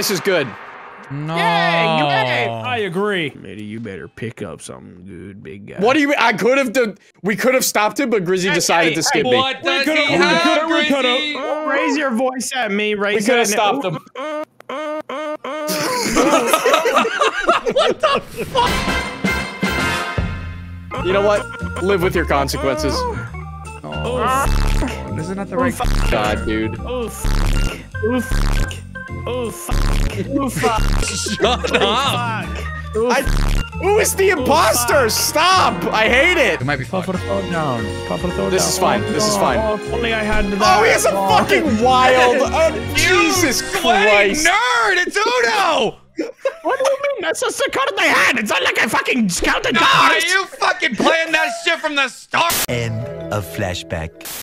This is good. No. I agree. Matey, you better pick up something good, big guy. What do you mean? I could have done. We could have stopped him, but Grizzy decided to skip me. What does coulda- he we have, coulda- we coulda- Grizzy? Oh, Raise your voice at me. Raise We could have stopped him. What the fuck? You know what? Live with your consequences. Oh, This is not the oh, right. God, dude. Oh, fuck. Oh, fuck. Oh, fuck. Oh, fuck. Shut up. Fuck. I, who is the imposter? Stop! I hate it. It might be fun. Puffer, throw it down. Puffer, throw This down. is fine. This is fine. Oh, if only I had that. Oh, he has a fucking wild. uh, Jesus Christ! nerd! It's Uno! What do you mean? That's just the card they had. It's not like I fucking counted Nah, cards. you fucking playing that shit from the start. End of flashback.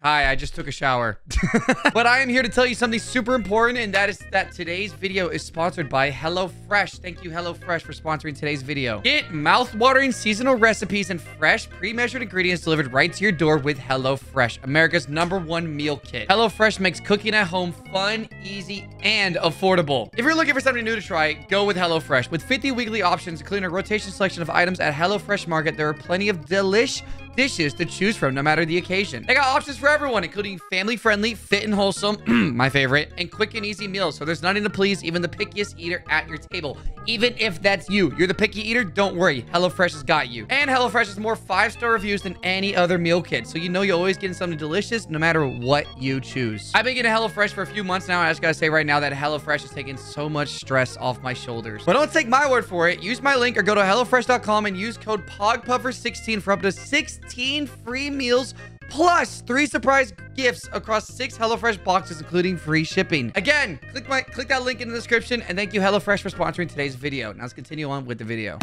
Hi, I just took a shower. but I am here to tell you something super important, and that is that today's video is sponsored by HelloFresh. Thank you, HelloFresh, for sponsoring today's video. Get mouth-watering seasonal recipes and fresh, pre-measured ingredients delivered right to your door with HelloFresh, America's number one meal kit. HelloFresh makes cooking at home fun, easy, and affordable. If you're looking for something new to try, go with HelloFresh. With 50 weekly options, including a rotation selection of items at HelloFresh Market, there are plenty of delish dishes to choose from no matter the occasion. They got options for everyone, including family-friendly, fit and wholesome, my favorite, and quick and easy meals. So there's nothing to please even the pickiest eater at your table. Even if that's you, you're the picky eater, don't worry. HelloFresh has got you. And HelloFresh has more five-star reviews than any other meal kit. So you know you're always getting something delicious no matter what you choose. I've been getting HelloFresh for a few months now. And I just gotta say right now that HelloFresh is taking so much stress off my shoulders. But don't take my word for it. Use my link or go to HelloFresh.com and use code POGPuffer16 for up to 16 free meals plus three surprise gifts across six HelloFresh boxes, including free shipping. Again, click my click that link in the description, and thank you HelloFresh for sponsoring today's video. Now let's continue on with the video.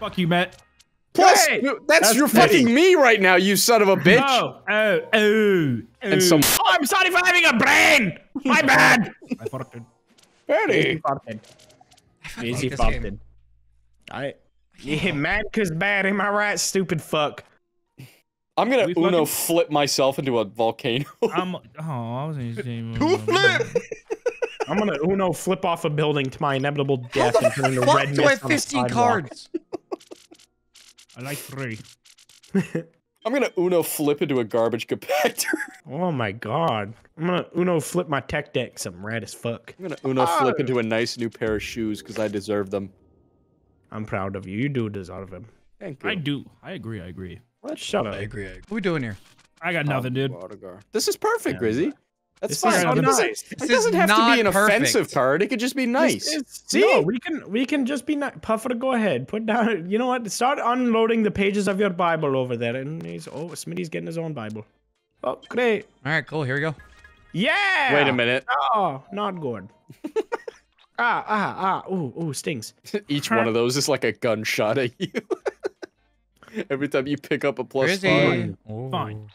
Fuck you, Matt. Plus, Hey! that's, That's you're petty. fucking me right now, you son of a bitch. Oh, oh, oh, And some Oh, I'm sorry for having a brain. My bad. I farted. Easy Betty. farted. fucking Easy hate this game. farted. I. Yeah, mad cause bad. Am I right, stupid fuck? I'm gonna We Uno fucking- flip myself into a volcano. I'm. Oh, I was gonna say. Who flip? I'm gonna Uno flip off a building to my inevitable death and turn into Fuck, red do I have mist on the 15 sidewalk. cards? I like three. I'm gonna Uno flip into a garbage compactor. Oh my god. I'm gonna Uno flip my tech deck some rad as fuck. I'm gonna Uno ah. flip into a nice new pair of shoes because I deserve them. I'm proud of you. You do deserve him. Thank you. I do. I agree. I agree. What? Shut up. I agree. What are we doing here? I got nothing, dude. This is perfect, Yeah. Grizzy. That's This fine. is so it doesn't, nice. it This doesn't have to be an offensive card. It could just be nice. This is- See? No, we can we can just be nice. Puffer, go ahead. Put down. You know what? Start unloading the pages of your Bible over there. And he's oh, Smitty's getting his own Bible. Oh, great. All right, cool. Here we go. Yeah. Wait a minute. Oh, not good. ah, ah, ah. Ooh, ooh, stings. Each one of those is like a gunshot at you. Every time you pick up a plus Where is he? five. Oh. Fine.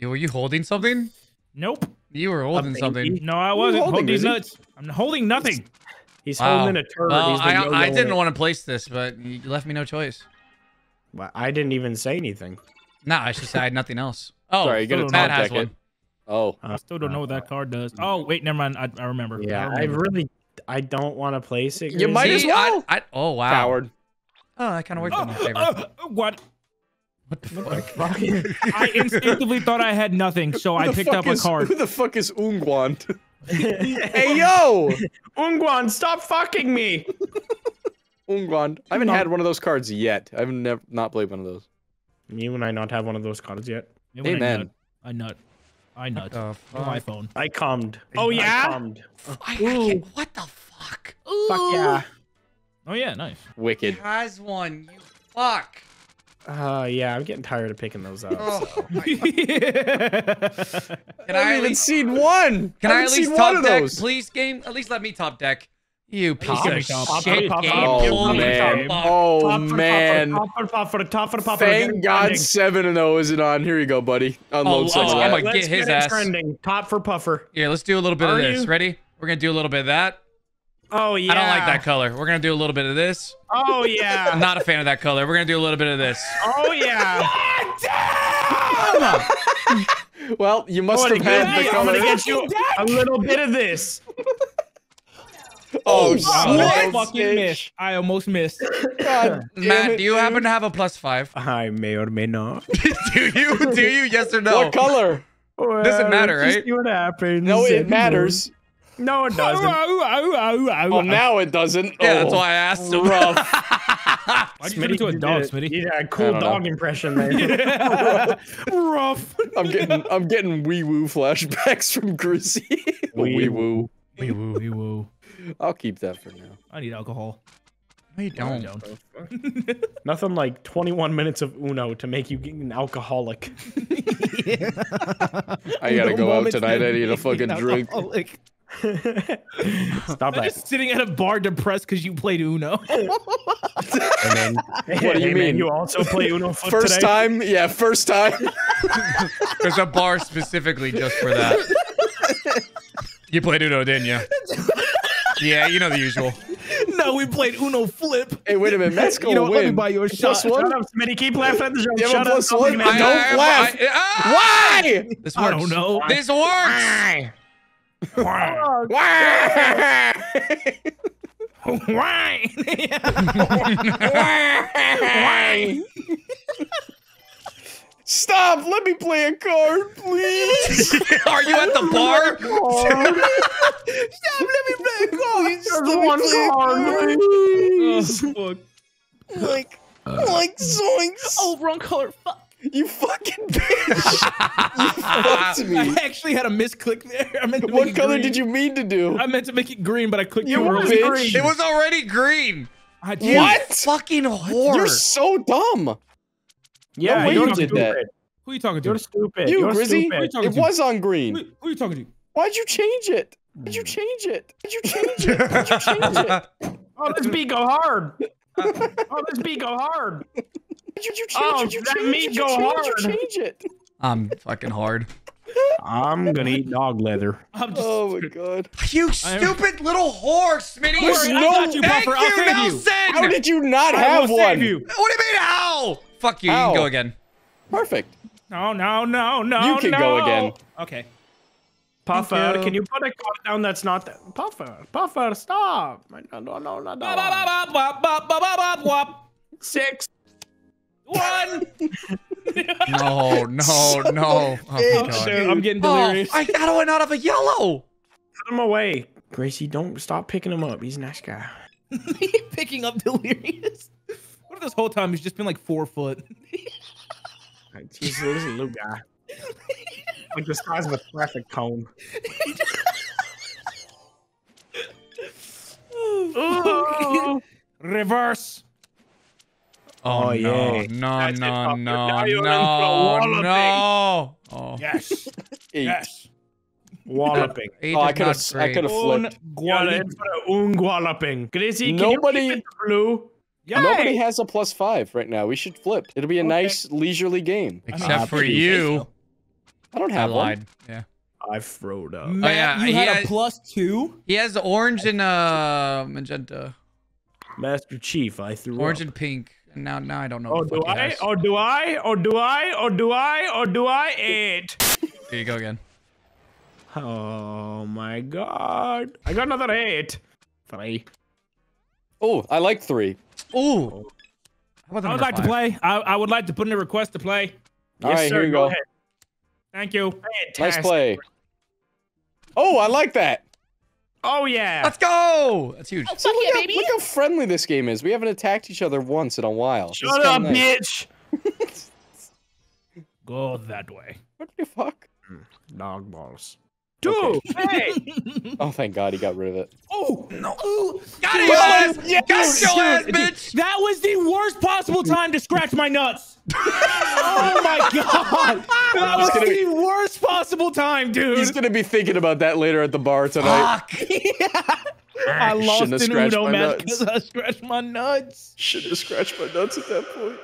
Were you holding something? Nope. You were holding baby. something. No, I wasn't holding, holding nuts. I'm holding nothing. He's Wow. holding a turd. Well, I, I yo-yoing didn't want to place this, but you left me no choice. Well, I didn't even say anything. Nah, I just I had nothing else. Oh, Sorry, you gotta so Matt has one. Oh. I still don't know what that card does. Oh, wait, never mind. I, I remember. Yeah, I remember. really, I don't want to place it. You might as well. I, I, oh wow. Coward. Oh, that kind of worked in my favor. Uh, uh, what? What the What the fuck? fuck? I instinctively thought I had nothing, so I picked fuck up a is- card. Who the fuck is Ungwant? hey yo! Ungwan, stop fucking me. Ungwant. I haven't No. had one of those cards yet. I've never not played one of those. You and I not have one of those cards yet. Yeah, when I Amen. nut. I nut. I nut. the On my phone. I cummed. Oh, I yeah? cummed. I, I Ooh. what the fuck? Fuck yeah. Oh yeah, nice. Wicked. Has one. You fuck. Uh, yeah, I'm getting tired of picking those up. Oh, so. my- Can Can I I at haven't even least seen one. can I haven't at least top deck, those. please? Game, at least let me top deck. You piece of shit Top, top, game. Oh man. Oh man. Thank God seven and zero isn't on. Here you go, buddy. Unload Oh, some oh, of I'm that. like- get his ass. trending. Top for puffer. Here, let's do a little bit of this. Ready? We're gonna do a little bit of that. Oh yeah. I don't like that color. We're gonna do a little bit of this. Oh yeah. I'm not a fan of that color. We're gonna do a little bit of this. oh yeah. Well, you must have gonna, had the get, I'm gonna get you a little bit of this. Oh, I son almost of fucking missed. I almost missed. God damn Matt, it, do you dude. happen to have a plus five? I may or may not. do you? Do you? Yes or no? What color? Doesn't matter, right? See what happens. No, it matters. No, it doesn't. oh, oh, oh, oh, Oh, now it doesn't. Yeah, that's Oh, why I asked him. Rough. Why'd you turn into a dog, it. Smitty? You did a I cool don't know. dog impression there. Rough. I'm getting I'm getting wee woo flashbacks from Grizzy. Wee wee woo. Wee woo, wee woo. I'll keep that for now. I need alcohol. No, you don't. don't. Nothing like 21 minutes of Uno to make you an alcoholic. I gotta go out tonight. I need a fucking drink. Stop that. just sitting at a bar depressed because you played Uno. And then, What do you hey, man, mean? you also play Uno First today? time, yeah, first time. There's a bar specifically just for that. You played Uno, didn't you? Yeah, you know the usual. no, we played Uno Flip. Hey, wait a minute, Matt's gonna You know, what, let me buy you a shot. one? Shut up, Smitty. Keep laughing at the joke. You Shut up. plus Stop one? I don't laugh. ah! Why? This works. I don't know. This works. Why? Why? Why? Stop! Let me play a card, please. Are you at the bar? Stop! Let me play a card. There's Let me one play a card, please. oh, fuck. Like, uh, like zoinks. Oh, wrong color. Fuck. You fucking bitch. you fucked I actually had a misclick there. I meant to make What it color green. did you mean to do? I meant to make it green, but I clicked You too early. bitch. It was already green. I You did. What? Fucking whore. You're so dumb. Yeah, No way you're you did stupid. that. Who are you talking to? You're stupid. You, You're Grizzy. stupid. talking It to? was on Who, green. who are you talking to? Why'd you change it? Why'd you change it? Why'd you change it? Why'd you change it? Oh, this beat go hard. oh, this beat go hard. Why'd you change Oh, it? Why'd you that change meat it? go Why'd hard. change it? I'm fucking hard. I'm gonna eat dog leather. I'm just. Oh my god. You I am- stupid little whore, Smitty. There's I no- got you, Thank I'll save you. How did you not I have will one? save you. What do you mean how? Fuck you. You can go again. Perfect. No, no, no, no. You can no. go again. Okay. Puffer, you. can you put a card down that's not that? Puffer, Puffer, stop. No, no, no, no, Bop, bop, no. Six. One. No, no, no. Oh, my. God. Dude, I'm getting Oh, delirious. I got one out of a yellow. Put him away. Gracie, don't stop picking him up. He's a nice guy. Picking up delirious. What if this whole time he's just been like four foot? He's a little, little guy. like the size of a traffic cone. Ooh. Reverse. Oh, Oh, no, yeah. no, That's it, no, no, Now you're in for a no, no. Oh, Yes. Yes. Walloping. eight Oh, I is could have. I could have flipped. You're guali. in for a un walloping. Gracie, can Nobody- you keep it blue? Yay. Nobody has a plus five right now. We should flip. It'll be a nice leisurely game. Except Uh, for you. I don't I have one. Yeah. I throwed up. Matt, yeah, you he had had- a plus two. He has orange and uh magenta. Master Chief, I threw Orange up. and pink. And now now I don't know Oh, what oh, do I? has. Or do I? Or do I? Or do I? Or do I? Eight. Here you go again. Oh my god. I got another eight. Three. Oh, I like three. Ooh. How I would number like to play. I, I would like to put in a request to play. All right, here you go. ahead. Thank you. Nice play. Oh, I like that. Oh yeah. Let's go. That's huge. Oh, See, look, how, look how friendly this game is. We haven't attacked each other once in a while. This is Shut up, nice. bitch. Go that way. What the fuck? Dog balls. Two. Hey. Oh, thank God he got rid of it. Oh no! Ooh. Got his Well, ass. yes, Got your ass, Dude, bitch. That was the worst possible time to scratch my nuts. oh my god! That was gonna be- the worst possible time, dude. He's gonna be thinking about that later at the bar tonight. Fuck. I lost Shouldn't have an scratched Uno match because I scratched my nuts. Should have scratched my nuts at that point.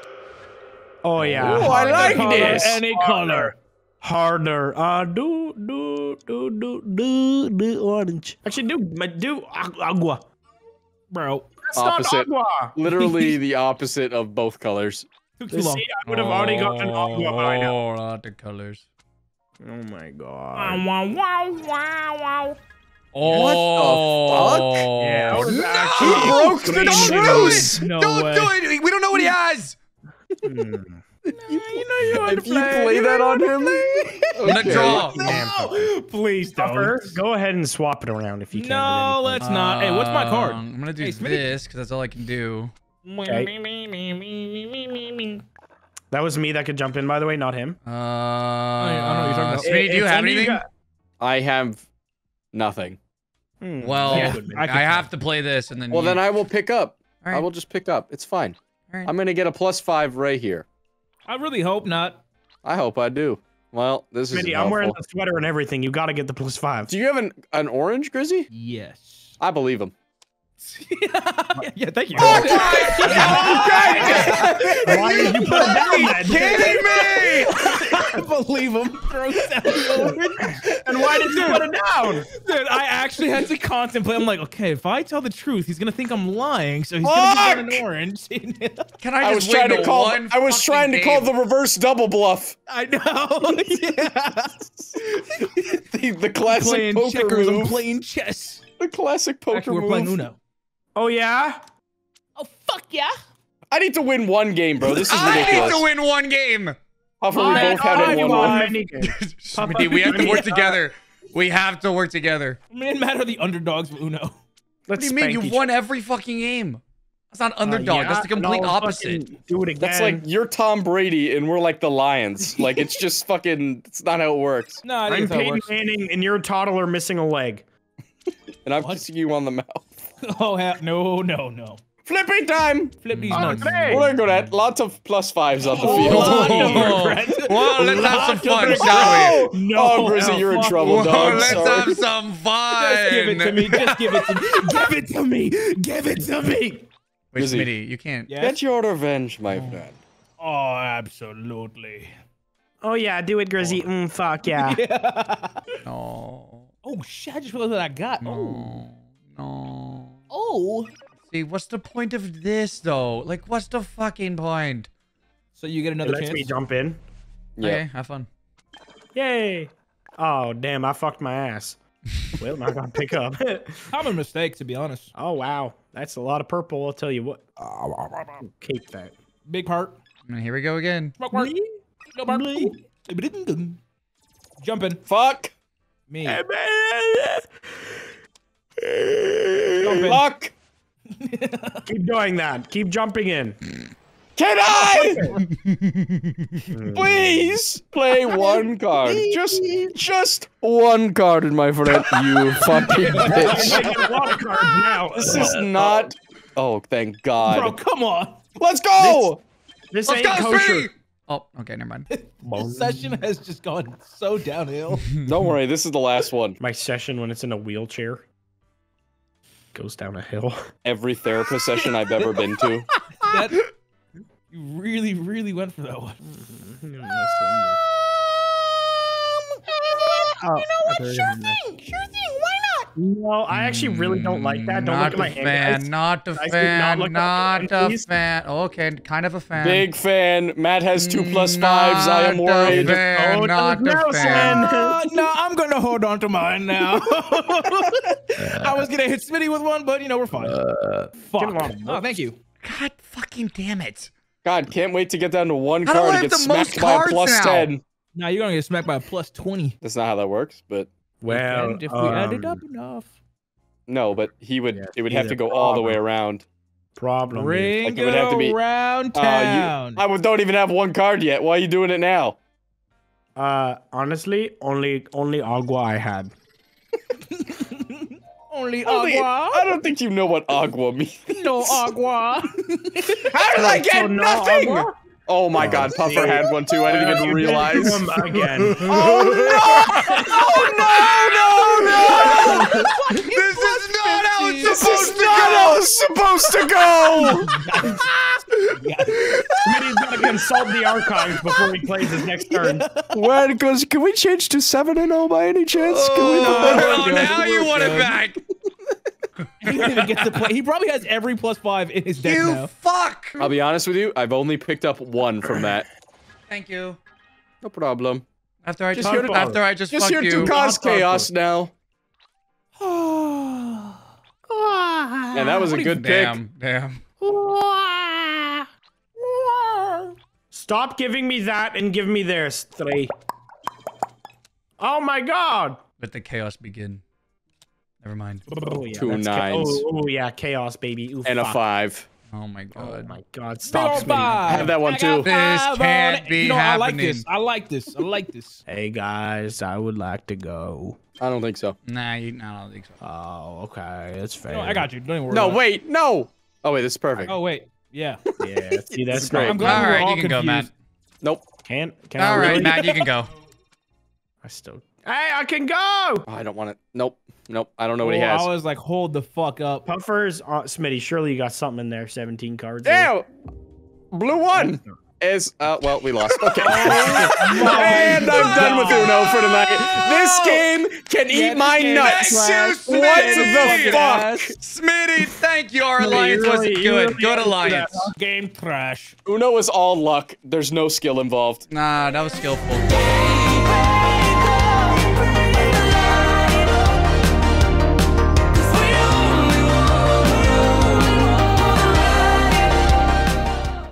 Oh yeah. Oh, I like Color, this. Any color. Harder. Uh, do do do do do do orange. Actually, do ma- do agua. Bro, That's not Opposite. agua. Literally the opposite of both colors. took too long. See, I would have already gotten agua by now. Oh, not the colors. Oh my Wow, god. wow, wow, wow, wow. Oh, Yeah, I was no! He broke the Don't truce! No Don't way. do it! We don't know what he has! Hmm. you know If you play that on him, I'm gonna Okay. draw. No, please don't. Puffer, go ahead and swap it around if you can. No, let's not. Hey, what's my card? Um, I'm gonna do Hey, Smitty. this because that's all I can do. That was me that could jump in, by the way, not him. Uh, I don't know what you're talking about. Smitty, do you have anything? I have nothing. Hmm. Well, Yeah, I, I have to play this and then. Well, you... then I will pick up. All I will just pick up. It's fine. All right. I'm gonna get a plus five right here. I really hope not. I hope I do. Well, this is. Smitty, I'm wearing the sweater and everything. You got to get the plus five. Do you have an an orange Grizzy? Yes. I believe him. yeah, thank you. Oh, Why did you put it down then? kidding me? I believe him. Throw down And why did you put it down? Dude, I actually had to contemplate. I'm like, okay, if I tell the truth, he's gonna think I'm lying, so he's gonna give me an orange. Can I, I just was trying win to call. one I was trying to call the reverse double bluff. I know. yeah. The, the classic playing poker checkers. I'm playing chess. the classic poker Actually, we're move. playing Uno. Oh yeah. Oh fuck yeah! I need to win one game, bro. This is I need to win one game. Hopefully, we both have it one one. many we have to work together. We have to work together. I mean, it didn't matter the underdogs of Uno. Let's do you mean? You've each won every fucking game. That's not underdog. Uh, That's the complete no, opposite. Do it again. That's like you're Tom Brady and we're like the Lions. Like it's just fucking. It's not how it works. No, I I'm think that's how it Peyton works. Manning and you're a toddler missing a leg. And I'm What? kissing you on the mouth. Oh hell, no, no, no. Flippy time. Flip these Oh, nuts. great. What are good? Lots of plus fives on the Oh, field. lot Oh. regret. Well, let's have some fun, shall we? No, oh, Grizzy, you're in trouble, Whoa, dog. let's Sorry. have some fun. Just give it to me. Just give it to me. Give it to me. Give it to me. Wait, Grizzy. Smitty, you can't. Yes. Get your revenge, my friend. Oh, absolutely. Oh yeah, do it, Grizzy. Mm, fuck yeah. No. Oh shit! I just realized what I got. Oh. No. No. Oh. See, what's the point of this though? Like, what's the fucking point? So you get It another lets chance. me jump in. Yeah. Okay, have fun. Yay. Oh damn, I fucked my ass. Well, now I gotta pick up. Common mistake, to be honest. oh wow, that's a lot of purple. I'll tell you what. Keep that. Big part. And here we go again. Smoke heart. No heart. Jumping. Fuck. Me. Jumping. Fuck. Keep doing that. Keep jumping in. Can I please play one card? Just, just one card, in my friend. You fucking I'm bitch. making a lot of now. This is not. Oh, thank God. Bro, come on. Let's go. This Let's ain't kosher. Smitty! Oh, okay, never mind. This session has just gone so downhill. Don't worry, this is the last one. My session when it's in a wheelchair goes down a hill. Every therapist session I've ever been to. that you really, really went for that one. Oh, you know what? Sure thing. Sure thing. Why not? No, I actually really don't like that. Don't not look at my a fan, hand. not a I said not fan, look at my not hand, a please. fan. Okay, kind of a fan. Big fan. Matt has two plus fives. I am Not a worried. fan, Oh, not a Nelson. fan. Uh, no, I'm gonna hold on to mine now. I was gonna hit Smitty with one, but you know we're fine. Fuck. Get along. Oh, thank you. God fucking damn it. God, can't wait to get down to one How do card and get the smacked by a plus now? 10. Now you're gonna get smacked by a plus twenty. That's not how that works, but Well, and if we add it um, up enough, no, but he would, Yeah, it would have to go all the way around. problem. is- ring like, it would have to be- around Uh, town. you, I don't even have one card yet. Why are you doing it now? Uh, honestly, only only agua I had. Only Only- agua. I don't think you know what agua means. No agua. How did I So get no nothing? agua? Oh my god, Puffer had one too. I didn't even You did realize. do 'em again. Oh no! Oh no! No! This is not how it's This supposed is to not go. how it's supposed to go. Smitty's gotta consult the archives before he plays his next turn. When goes? Can we change to seven and zero by any chance? Can we Oh, now you want it back. He didn't even get to play. He probably has every plus five in his deck You now. fuck! I'll be honest with you. I've only picked up one from that. Thank you. No problem. After I Just just, here to- after I just, Just fucked here to you. cause chaos now. And that was a good pick. Damn, damn. Stop giving me that and give me this. Three. Oh my god. Let the chaos begin. Never mind. Oh, yeah, Two that's oh, oh, yeah, chaos, baby. Ooh, And a fuck. five. Oh my oh god. Oh my god, stop ol' I have that one too. This can't on it. be you know, I like this. I like this. I like this. Hey guys, I would like to go. I don't think so. Nah, you, nah, I don't think so. Oh, okay, that's fair. No, I got you. Don't even worry. No, about it. wait, no. Oh wait, this is perfect. Oh wait. Yeah. Yeah, see, that's great. not- I'm glad All we were right, all you can go, Matt. Nope. Can't. can I All right, really? Matt, you can go. I still. Hey, I can go. Oh, I don't want it. Nope. Nope. I don't know what he Oh, has. I was like, hold the fuck up. Puffers, uh, Smitty. Surely you got something in there. Seventeen cards. there. Damn. Blue one is uh well we lost. Okay. Oh and I'm done with Uno for tonight. This game can eat my nuts. What the fuck? Smitty, thank you. Our alliance wasn't really- good. really Good had to do alliance. Game trash. Uno is all luck. There's no skill involved. Nah, that was skillful.